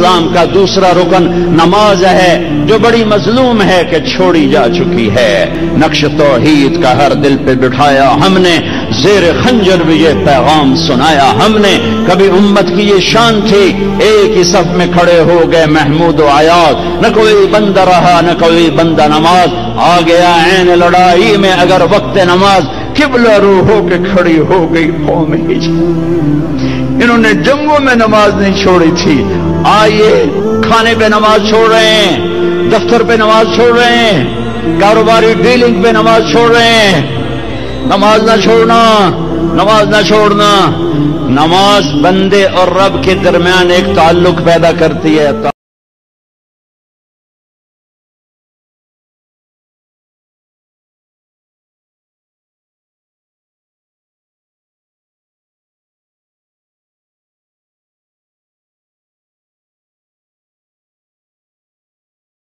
اسلام کا دوسرا رکن نماز ہے، جو بڑی مظلوم ہے کہ چھوڑی جا چکی ہے۔ نقش توحید کا ہر دل پہ بٹھایا ہم نے، زیر خنجر بھی یہ پیغام سنایا ہم نے۔ کبھی امت کی یہ شان تھی، ایک ہی صف میں کھڑے ہو گئے محمود و آیات نہ کوئی بندہ رہا، نہ کوئی بندہ نماز۔ آ گیا عین لڑائی میں اگر وقت نماز قبلہ رو ہو کے کھڑی ہو گئی قوم انہوں نے جنگوں میں نماز نہیں چھوڑی تھی۔ آئیے، کھانے پہ نماز چھوڑ رہے ہیں، دفتر پہ نماز چھوڑ رہے ہیں، کاروباری ڈیلنگ پہ نماز چھوڑ رہے ہیں۔ نماز نہ چھوڑنا، نماز نہ چھوڑنا۔ نماز بندے اور رب کے درمیان ایک تعلق پیدا کرتی ہے۔